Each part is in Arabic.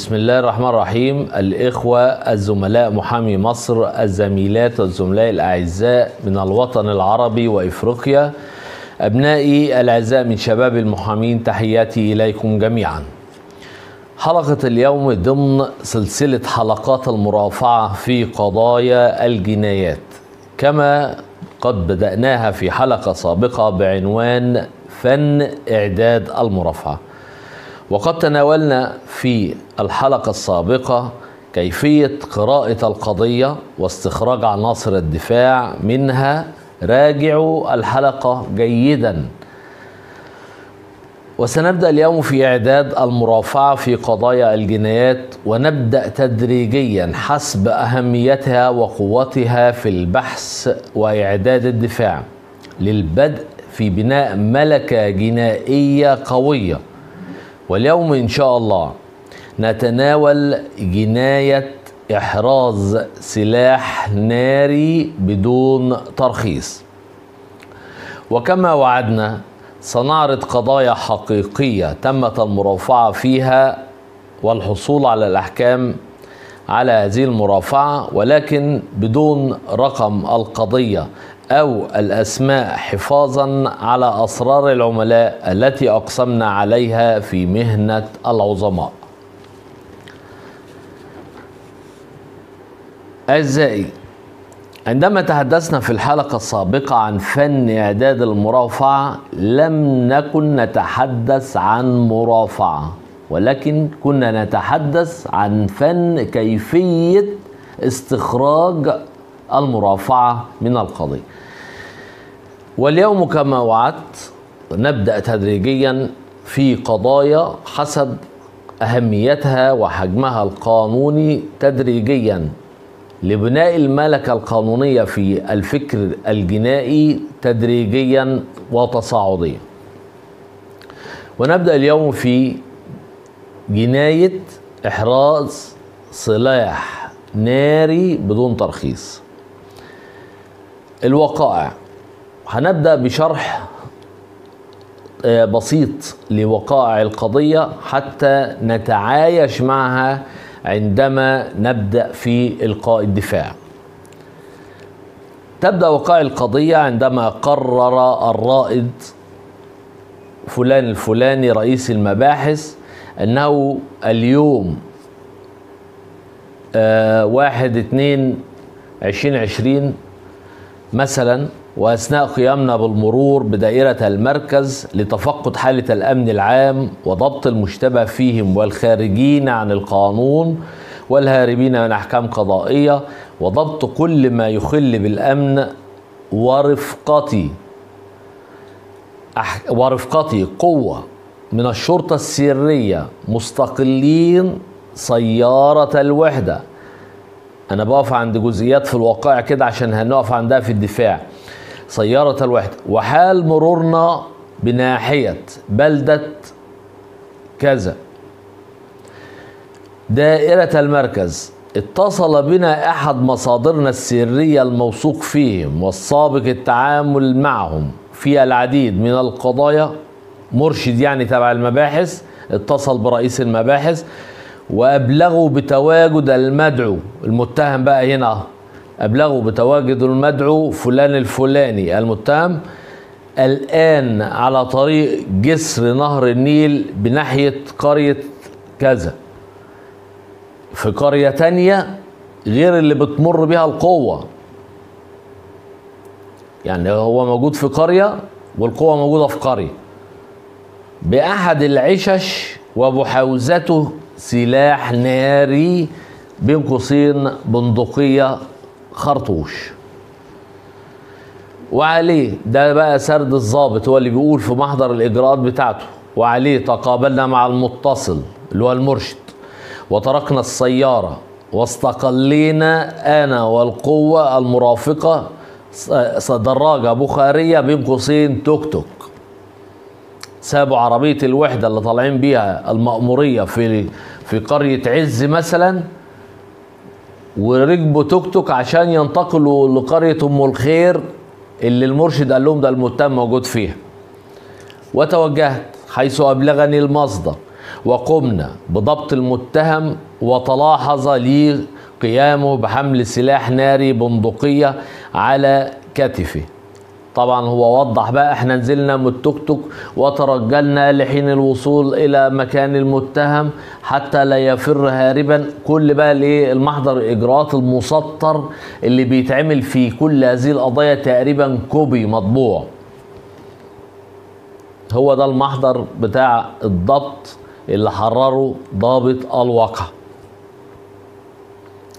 بسم الله الرحمن الرحيم. الإخوة الزملاء محامي مصر الزميلات والزملاء الأعزاء من الوطن العربي وإفريقيا. أبنائي الأعزاء من شباب المحامين تحياتي إليكم جميعا. حلقة اليوم ضمن سلسلة حلقات المرافعة في قضايا الجنايات. كما قد بدأناها في حلقة سابقة بعنوان فن إعداد المرافعة. وقد تناولنا في الحلقة السابقة كيفية قراءة القضية واستخراج عناصر الدفاع منها. راجعوا الحلقة جيدا. وسنبدأ اليوم في إعداد المرافعة في قضايا الجنايات ونبدأ تدريجيا حسب أهميتها وقوتها في البحث وإعداد الدفاع للبدء في بناء ملكة جنائية قوية. واليوم إن شاء الله نتناول جناية إحراز سلاح ناري بدون ترخيص. وكما وعدنا سنعرض قضايا حقيقية تمت المرافعة فيها والحصول على الأحكام على هذه المرافعة ولكن بدون رقم القضية أو الأسماء حفاظا على أسرار العملاء التي أقسمنا عليها في مهنة العظماء. أعزائي عندما تحدثنا في الحلقة السابقة عن فن إعداد المرافعة لم نكن نتحدث عن مرافعة ولكن كنا نتحدث عن فن كيفية استخراج المرافعة من القضية. واليوم كما وعدت نبدأ تدريجيا في قضايا حسب أهميتها وحجمها القانوني تدريجيا. لبناء الملكة القانونية في الفكر الجنائي تدريجيا وتصاعديا. ونبدأ اليوم في جناية إحراز سلاح ناري بدون ترخيص. الوقائع. هنبدأ بشرح بسيط لوقائع القضية حتى نتعايش معها عندما نبدأ في إلقاء الدفاع. تبدأ وقائع القضية عندما قرر الرائد فلان الفلاني رئيس المباحث أنه اليوم آه واحد اتنين عشرين عشرين مثلا وأثناء قيامنا بالمرور بدائرة المركز لتفقد حالة الأمن العام وضبط المشتبه فيهم والخارجين عن القانون والهاربين من أحكام قضائية وضبط كل ما يخل بالأمن ورفقتي أح... ورفقتي قوة من الشرطة السرية مستقلين سيارة الوحدة. أنا بقف عند جزئيات في الواقع كده عشان هنقف عندها في الدفاع. سيارة الوحدة وحال مرورنا بناحية بلدة كذا. دائرة المركز اتصل بنا أحد مصادرنا السرية الموثوق فيهم والسابق التعامل معهم في العديد من القضايا مرشد يعني تبع المباحث اتصل برئيس المباحث. وأبلغوا بتواجد المدعو. المتهم بقى هنا أبلغوا بتواجد المدعو فلان الفلاني. المتهم الآن على طريق جسر نهر النيل بناحية قرية كذا. في قرية تانية غير اللي بتمر بها القوة. يعني هو موجود في قرية والقوة موجودة في قرية. بأحد العشش وبحوزته سلاح ناري بين قوسين بندقية خرطوش. وعليه ده بقى سرد الضابط هو اللي بيقول في محضر الإجراءات بتاعته. وعليه تقابلنا مع المتصل اللي هو المرشد. وتركنا السيارة. واستقلينا أنا والقوة المرافقة دراجة بخارية بين قوسين توك توك. سابوا عربية الوحدة اللي طالعين بيها المأمورية في في قرية عز مثلا وركبوا توك توك عشان ينتقلوا لقرية أم الخير اللي المرشد قال لهم ده المتهم موجود فيها. وتوجهت حيث أبلغني المصدر وقمنا بضبط المتهم وتلاحظ لي قيامه بحمل سلاح ناري بندقية على كتفه. طبعا هو وضح بقى إحنا نزلنا من التوك توك وترجلنا لحين الوصول إلى مكان المتهم حتى لا يفر هاربا. كل بقى الإيه؟ المحضر الاجراءات المسطر اللي بيتعمل في كل هذه القضايا تقريبا copy مطبوع. هو ده المحضر بتاع الضبط اللي حرره ضابط الواقع.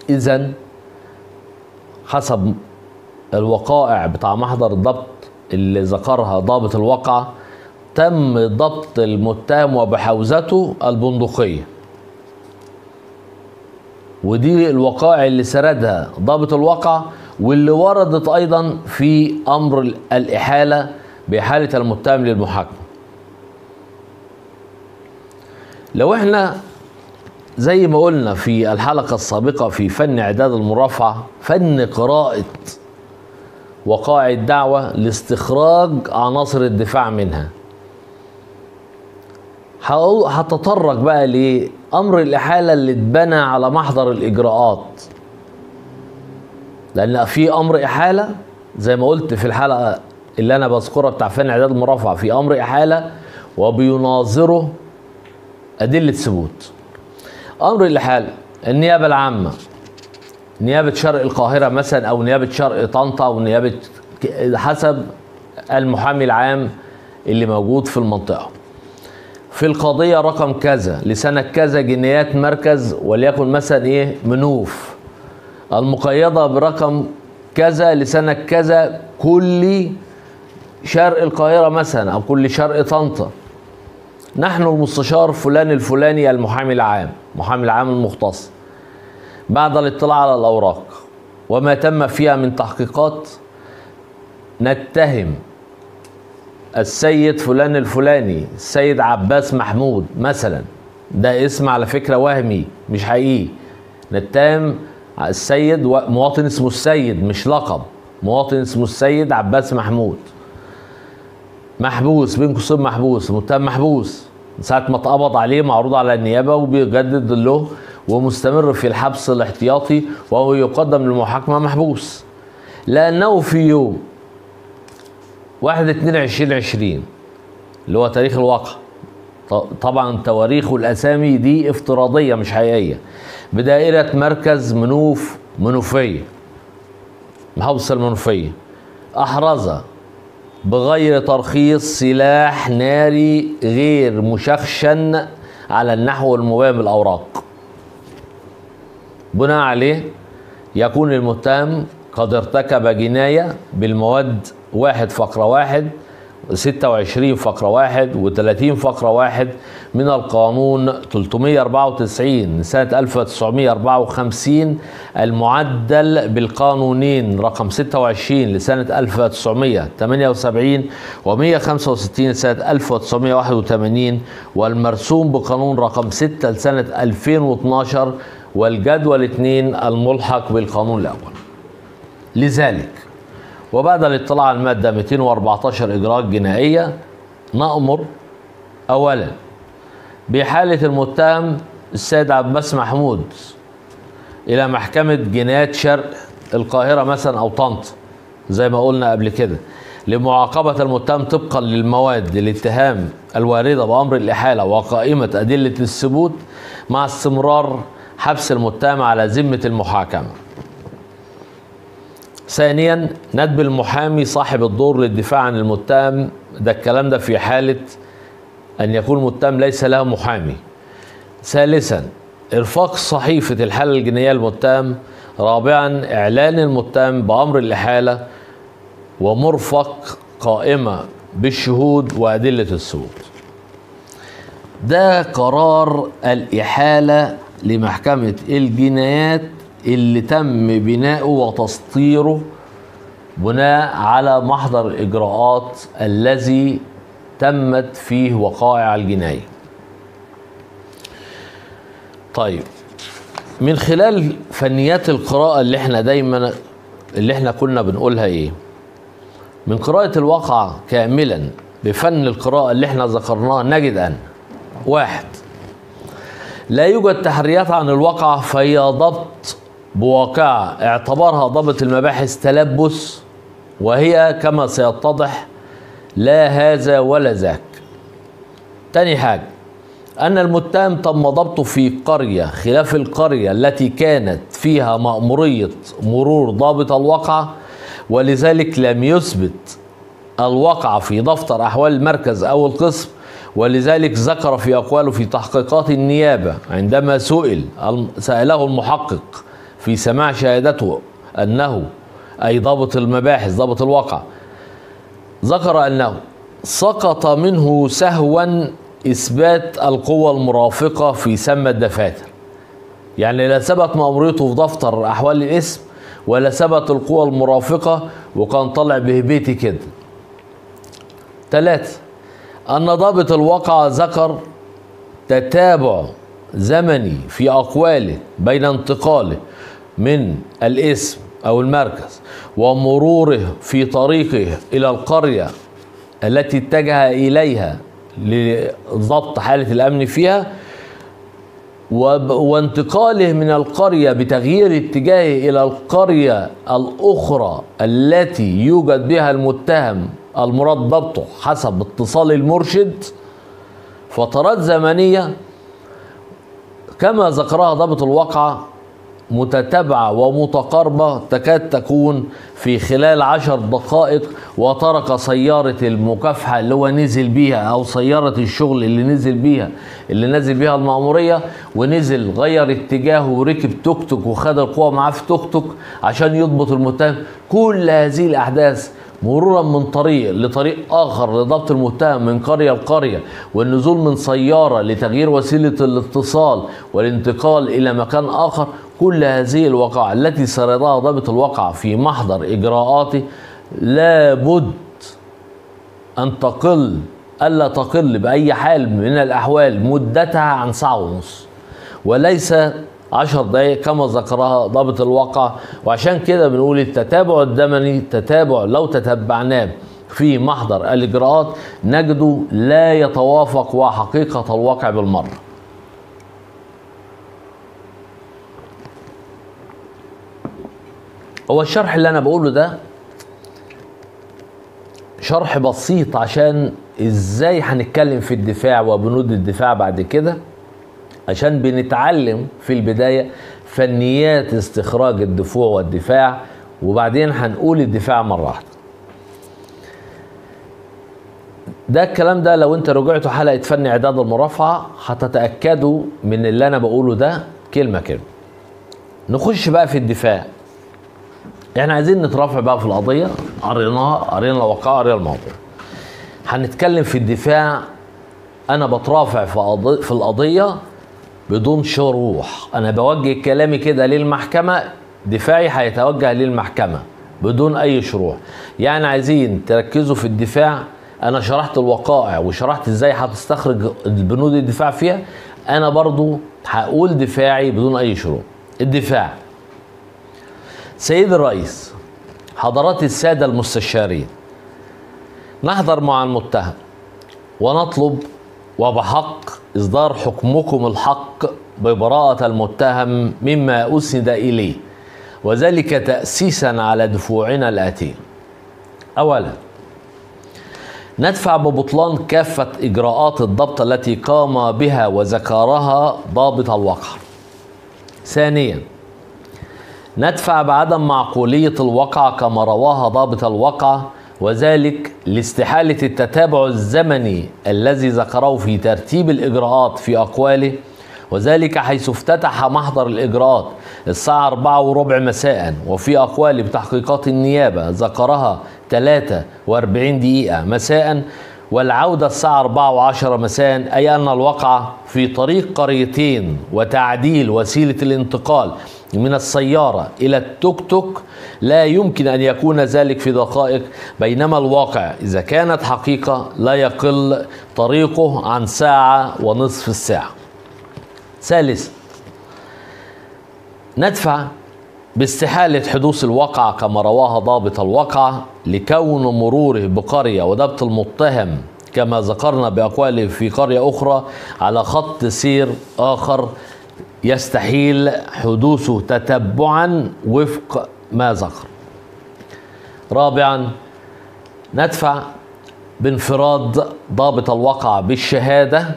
اذا حسب الوقائع بتاع محضر الضبط اللي ذكرها ضابط الواقع تم ضبط المتهم وبحوزته البندقية. ودي الوقائع اللي سردها ضابط الواقع واللي وردت أيضا في أمر الإحالة بإحالة المتهم للمحاكمة. لو إحنا زي ما قلنا في الحلقة السابقة في فن إعداد المرافعة فن قراءة وقائع الدعوة لاستخراج عناصر الدفاع منها. هتطرق بقى لأمر الإحالة اللي اتبنى على محضر الإجراءات. لأن في أمر إحالة زي ما قلت في الحلقة اللي أنا بذكرها بتاع فن إعداد المرافعة في أمر إحالة وبيناظره أدلة ثبوت. أمر الإحالة النيابة العامة. نيابة شرق القاهرة مثلا أو نيابة شرق طنطا أو نيابة حسب المحامي العام اللي موجود في المنطقة. في القضية رقم كذا لسنة كذا جنيات مركز وليكن مثلا إيه منوف. المقيدة برقم كذا لسنة كذا كل شرق القاهرة مثلا أو كل شرق طنطا. نحن المستشار فلان الفلاني المحامي العام محامي العام المختص. بعد الاطلاع على الأوراق وما تم فيها من تحقيقات نتهم السيد فلان الفلاني السيد عباس محمود مثلا ده اسم على فكرة وهمي مش حقيقي. نتهم السيد مواطن اسمه السيد مش لقب مواطن اسمه السيد عباس محمود. محبوس بين قوسين محبوس متهم محبوس. ساعة ما اتقبض عليه معروض على النيابة وبيجدد له ومستمر في الحبس الاحتياطي وهو يقدم للمحاكمة محبوس. لأنه في يوم واحد اتنين عشرين عشرين اللي هو تاريخ الواقع. طبعا تواريخ الأسامي دي افتراضية مش حقيقية. بدائرة مركز منوف منوفية. محافظة المنوفية. أحرز بغير ترخيص سلاح ناري غير مشخشن على النحو المبين بالأوراق. بناء عليه يكون المتهم قد ارتكب جناية بالمواد واحد فقرة واحد 26 فقرة واحد و30 فقرة واحد من القانون 394 سنة 1954 المعدل بالقانونين رقم 26 لسنة 1978 و 165 سنة 1981 والمرسوم بقانون رقم 6 لسنة 2012 والجدول 2 الملحق بالقانون الأول. لذلك وبعد الاطلاع على المادة 214 إجراءات جنائية نأمر أولا بحالة المتهم السيد عباس محمود إلى محكمة جنايات شرق القاهرة مثلا أو طنطا زي ما قلنا قبل كده لمعاقبة المتهم طبقا للمواد الاتهام الواردة بأمر الإحالة وقائمة أدلة الثبوت مع استمرار حبس المتهم على ذمة المحاكمة. ثانيا ندب المحامي صاحب الدور للدفاع عن المتهم. ده الكلام ده في حالة أن يكون المتهم ليس له محامي. ثالثا إرفاق صحيفة الحالة الجنائية المتهم رابعا إعلان المتهم بأمر الإحالة. ومرفق قائمة بالشهود وأدلة الثبوت ده قرار الإحالة لمحكمة الجنايات اللي تم بناؤه وتسطيره بناء على محضر الإجراءات الذي تمت فيه وقائع الجناية. طيب من خلال فنيات القراءة اللي إحنا دايما اللي إحنا كنا بنقولها إيه؟ من قراءة الواقع كاملا بفن القراءة اللي إحنا ذكرناه نجد أن واحد لا يوجد تحريات عن الواقعة فهي ضبط بواقعة اعتبرها ضابط المباحث تلبس وهي كما سيتضح لا هذا ولا ذاك. تاني حاجة أن المتهم تم ضبطه في قرية خلاف القرية التي كانت فيها مأمورية مرور ضابط الواقعة ولذلك لم يثبت الواقعة في دفتر أحوال المركز أو القسم ولذلك ذكر في أقواله في تحقيقات النيابة عندما سئل سأله المحقق في سماع شهادته أنه أي ضابط المباحث ضابط الواقع ذكر أنه سقط منه سهوا إثبات القوة المرافقة في سم الدفاتر. يعني لا ثبت مأموريته في دفتر أحوال الاسم ولا ثبت القوة المرافقة وكان طالع بهبيتي كده. ثلاثة أن ضابط الواقع ذكر تتابع زمني في أقواله بين انتقاله من الاسم أو المركز ومروره في طريقه إلى القرية التي اتجه إليها لضبط حالة الأمن فيها وانتقاله من القرية بتغيير اتجاهه إلى القرية الأخرى التي يوجد بها المتهم المراد ضبطه حسب اتصال المرشد فترات زمنية كما ذكرها ضابط الواقعة متتابعة ومتقاربة تكاد تكون في خلال عشر دقائق وترك سيارة المكافحة اللي هو نزل بيها أو سيارة الشغل اللي نزل بيها اللي نزل بيها المأمورية ونزل غير اتجاهه وركب توك توك وخد القوة معاه في توك توك عشان يضبط المتهم. كل هذه الأحداث مرورا من طريق لطريق آخر لضبط المتهم من قرية لقرية والنزول من سيارة لتغيير وسيلة الاتصال والانتقال إلى مكان آخر. كل هذه الوقائع التي سردها ضابط الواقع في محضر إجراءاته لابد أن تقل ألا تقل بأي حال من الأحوال مدتها عن ساعة ونص وليس عشر دقايق كما ذكرها ضابط الواقع. وعشان كده بنقول التتابع الزمني تتابع لو تتبعناه في محضر الإجراءات نجده لا يتوافق مع حقيقة الواقع بالمرة. هو الشرح اللي أنا بقوله ده شرح بسيط عشان إزاي هنتكلم في الدفاع وبنود الدفاع بعد كده. عشان بنتعلم في البداية فنيات استخراج الدفوع والدفاع وبعدين هنقول الدفاع مرة واحدة. ده الكلام ده لو انت رجعتوا حلقة فن اعداد المرافعة هتتأكدوا من اللي أنا بقوله ده كلمة كلمة. نخش بقى في الدفاع. إحنا عايزين نترافع بقى في القضية. قريناها قرينا الواقع قرينا الموضوع. هنتكلم في الدفاع. أنا بترافع في في القضية. بدون شروح. أنا بوجه كلامي كده للمحكمة دفاعي هيتوجه للمحكمة بدون أي شروح. يعني عايزين تركزوا في الدفاع. أنا شرحت الوقائع وشرحت إزاي هتستخرج البنود الدفاع فيها. أنا برضو هقول دفاعي بدون أي شروط الدفاع. سيد الرئيس حضرات السادة المستشارين نحضر مع المتهم ونطلب وبحق إصدار حكمكم الحق ببراءة المتهم مما أسند إليه وذلك تأسيسا على دفوعنا الآتية أولا ندفع ببطلان كافة إجراءات الضبط التي قام بها وذكرها ضابط الوقع ثانيا ندفع بعدم معقولية الوقع كما رواها ضابط الوقع وذلك لاستحالة التتابع الزمني الذي ذكره في ترتيب الإجراءات في أقواله وذلك حيث افتتح محضر الإجراءات الساعة أربعة وربع مساء وفي أقوال بتحقيقات النيابة ذكرها 43 دقيقة مساء والعودة الساعة 4 وعشرة مساء أي أن الوقع في طريق قريتين وتعديل وسيلة الانتقال من السيارة إلى التوك توك لا يمكن أن يكون ذلك في دقائق. بينما الواقع إذا كانت حقيقة لا يقل طريقه عن ساعة ونصف الساعة. ثالثا ندفع باستحالة حدوث الواقعة كما رواها ضابط الواقعة لكون مروره بقرية وضبط المتهم كما ذكرنا بأقواله في قرية أخرى على خط سير آخر يستحيل حدوثه تتبعا وفق ما ذكر. رابعا ندفع بانفراد ضابط الواقع بالشهادة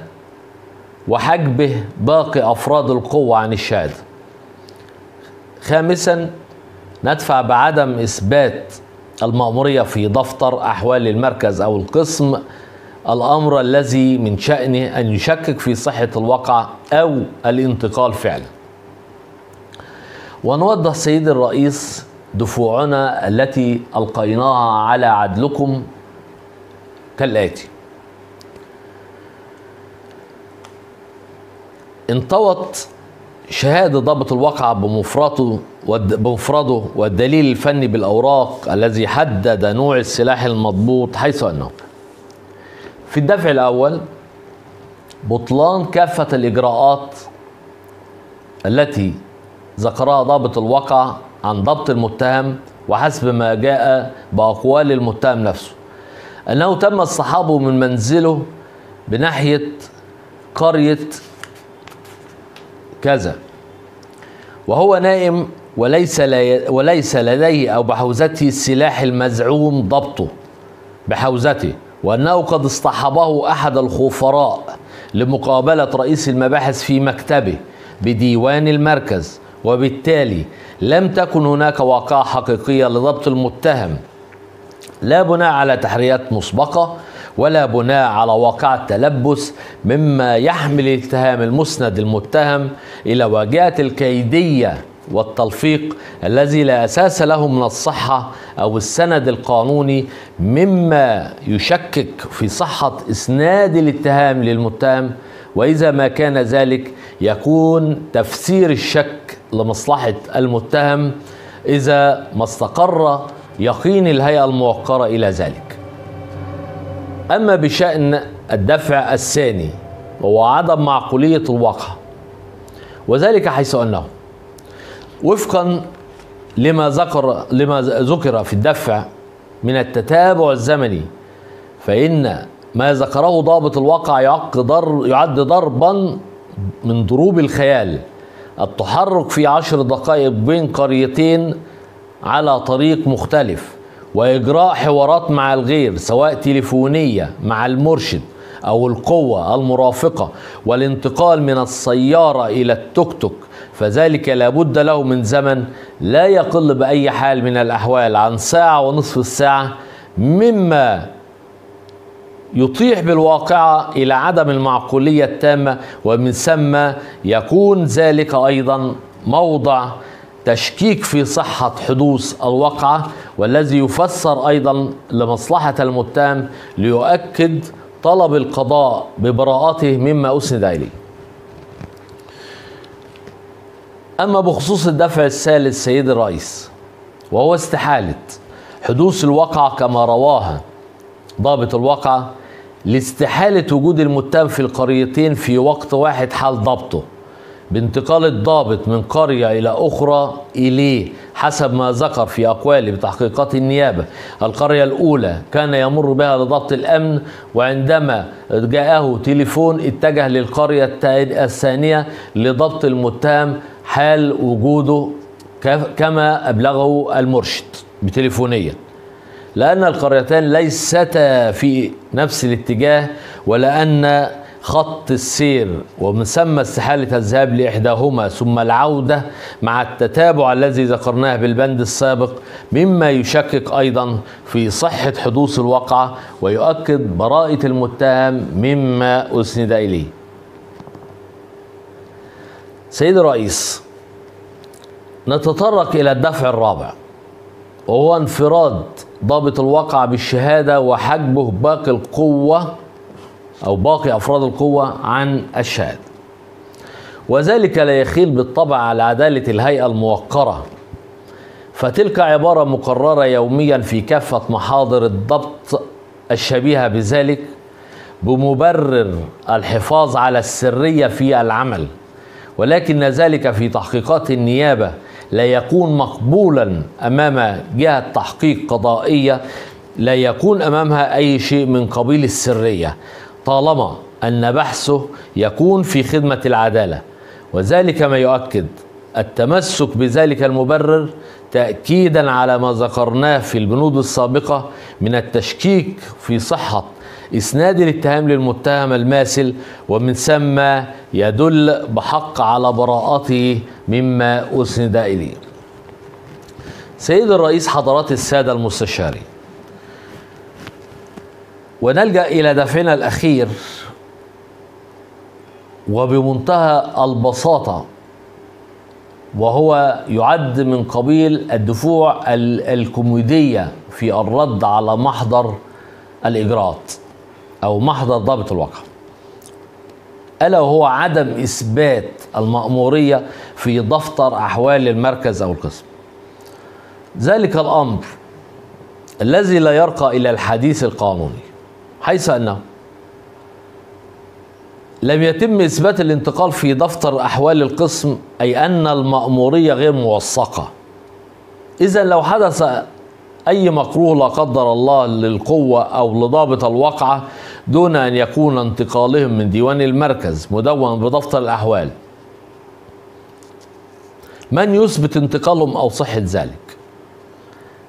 وحجبه باقي أفراد القوة عن الشهادة. خامسا ندفع بعدم إثبات المأمورية في دفتر أحوال المركز أو القسم الأمر الذي من شأنه أن يشكك في صحة الواقع أو الانتقال فعلا. ونوضح سيد الرئيس دفوعنا التي ألقيناها على عدلكم كالآتي. انطوت شهادة ضابط الواقع بمفرده بمفرده والدليل الفني بالأوراق الذي حدد نوع السلاح المضبوط حيث أنه في الدفع الأول بطلان كافة الإجراءات التي ذكرها ضابط الواقع عن ضبط المتهم وحسب ما جاء بأقوال المتهم نفسه. أنه تم اصطحابه من منزله بناحية قرية كذا. وهو نائم وليس وليس لديه أو بحوزته السلاح المزعوم ضبطه بحوزته. وأنه قد اصطحبه أحد الخفراء لمقابلة رئيس المباحث في مكتبه بديوان المركز وبالتالي لم تكن هناك واقعة حقيقية لضبط المتهم. لا بناء على تحريات مسبقة ولا بناء على واقعة تلبس مما يحمل الاتهام المسند المتهم إلى واجهة الكيدية والتلفيق الذي لا أساس له من الصحة أو السند القانوني مما يشكك في صحة إسناد الاتهام للمتهم وإذا ما كان ذلك يكون تفسير الشك لمصلحة المتهم إذا ما استقر يقين الهيئة الموقرة إلى ذلك. أما بشأن الدفع الثاني وهو عدم معقولية الواقع وذلك حيث أنه وفقا لما ذكر لما ذكر في الدفع من التتابع الزمني فإن ما ذكره ضابط الواقع يعد ضر يعد ضربا من ضروب الخيال التحرك في عشر دقائق بين قريتين على طريق مختلف وإجراء حوارات مع الغير سواء تليفونية مع المرشد أو القوة المرافقة والانتقال من السيارة إلى التوك توك فذلك لابد له من زمن لا يقل بأي حال من الأحوال عن ساعة ونصف الساعة مما يطيح بالواقعة إلى عدم المعقولية التامة ومن ثم يكون ذلك أيضا موضع تشكيك في صحة حدوث الواقعة والذي يفسر أيضا لمصلحة المتهم ليؤكد طلب القضاء ببراءته مما أسند إليه. أما بخصوص الدفع الثالث سيد الرئيس وهو استحالة حدوث الواقعة كما رواها ضابط الواقعة لاستحالة وجود المتهم في القريتين في وقت واحد حال ضبطه. بانتقال الضابط من قرية إلى أخرى إليه حسب ما ذكر في أقواله بتحقيقات النيابة. القرية الأولى كان يمر بها لضبط الأمن وعندما جاءه تليفون اتجه للقرية الثانية لضبط المتهم حال وجوده كما أبلغه المرشد بتليفونيا. لأن القريتان ليستا في نفس الاتجاه ولأن خط السير ومن ثم استحالة الذهاب لإحداهما ثم العودة مع التتابع الذي ذكرناه بالبند السابق مما يشكك أيضا في صحة حدوث الواقعة ويؤكد براءة المتهم مما أسند إليه. سيد الرئيس نتطرق إلى الدفع الرابع وهو انفراد ضابط الواقع بالشهادة وحجبه باقي القوة أو باقي أفراد القوة عن الشهادة. وذلك لا يخيل بالطبع على عدالة الهيئة الموقرة. فتلك عبارة مقررة يوميا في كافة محاضر الضبط الشبيهة بذلك بمبرر الحفاظ على السرية في العمل. ولكن ذلك في تحقيقات النيابة لا يكون مقبولا أمام جهة تحقيق قضائية لا يكون أمامها أي شيء من قبيل السرية. طالما أن بحثه يكون في خدمة العدالة وذلك ما يؤكد التمسك بذلك المبرر تاكيدا على ما ذكرناه في البنود السابقة من التشكيك في صحة إسناد الاتهام للمتهم الماثل ومن ثم يدل بحق على براءته مما أسند إليه. سيد الرئيس حضرات السادة المستشارين ونلجأ إلى دفعنا الأخير وبمنتهى البساطة وهو يعد من قبيل الدفوع الكوميدية في الرد على محضر الإجراءات أو محضر ضابط الواقع. ألا وهو عدم إثبات المأمورية في دفتر أحوال المركز أو القسم. ذلك الأمر الذي لا يرقى إلى الحديث القانوني. حيث انه لم يتم إثبات الانتقال في دفتر أحوال القسم أي أن المأمورية غير موثقة. إذا لو حدث أي مكروه لا قدر الله للقوة أو لضابط الواقعة دون أن يكون انتقالهم من ديوان المركز مدون بدفتر الأحوال. من يثبت انتقالهم أو صحة ذلك؟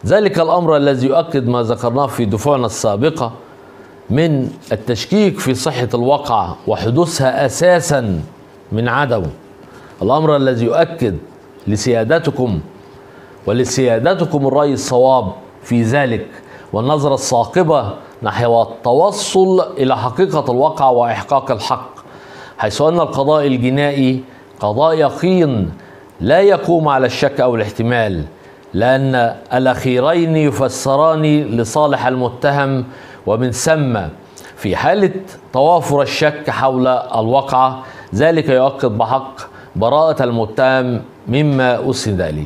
ذلك الأمر الذي يؤكد ما ذكرناه في دفوعنا السابقة. من التشكيك في صحة الواقعه وحدوثها أساسا من عدمه الأمر الذي يؤكد لسيادتكم ولسيادتكم الرأي الصواب في ذلك والنظرة الثاقبه نحو التوصل إلى حقيقة الواقع وإحقاق الحق حيث أن القضاء الجنائي قضاء يقين لا يقوم على الشك أو الاحتمال لأن الأخيرين يفسران لصالح المتهم ومن ثم في حالة توافر الشك حول الواقعه ذلك يؤكد بحق براءة المتهم مما أسند إليه.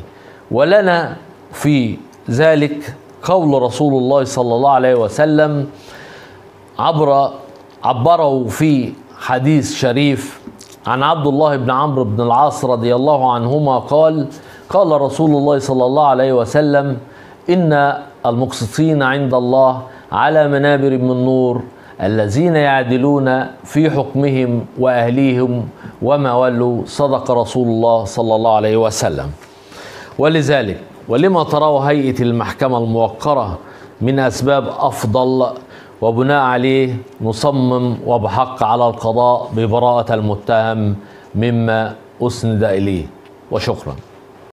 ولنا في ذلك قول رسول الله صلى الله عليه وسلم عبر عبره في حديث شريف عن عبد الله بن عمرو بن العاص رضي الله عنهما قال قال رسول الله صلى الله عليه وسلم إن المقسطين عند الله على منابر من نور الذين يعدلون في حكمهم وأهليهم وما ولوا صدق رسول الله صلى الله عليه وسلم. ولذلك ولما تراه هيئة المحكمة الموقرة من أسباب أفضل وبناء عليه نصمم وبحق على القضاء ببراءة المتهم مما أسند إليه. وشكرا.